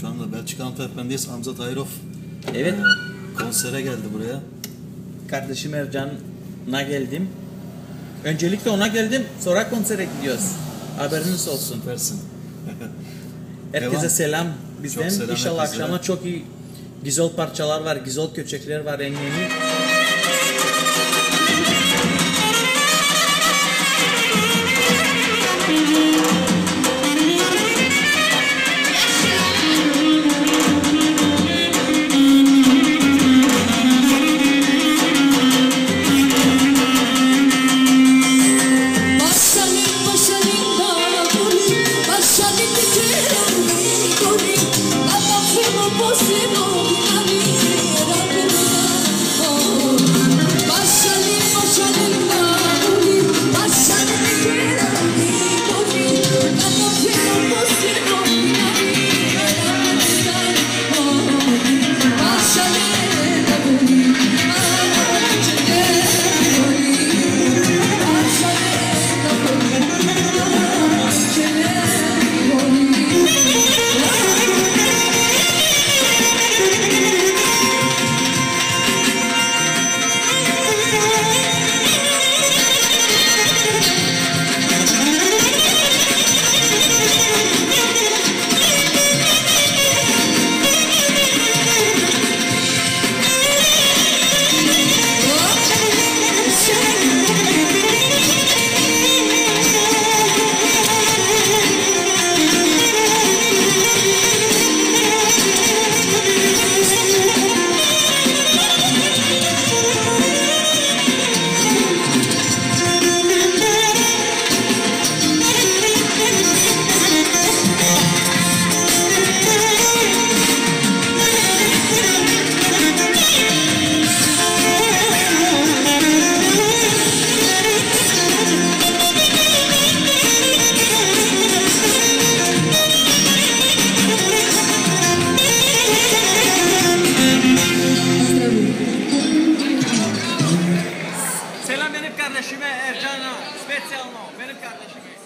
Şu anda Belçika Antwerpen'deyiz. Hamza Tayrov Evet. konsere geldi buraya. Kardeşim Ercan'a geldim. Öncelikle ona geldim. Sonra konsere gidiyoruz. Haberiniz olsun. Süpersin. Herkese Devam. selam bizden. Çok selam İnşallah herkese. akşama çok iyi güzel parçalar var, güzel köçekler var en yeni. Venetel no. Benim kardeşim.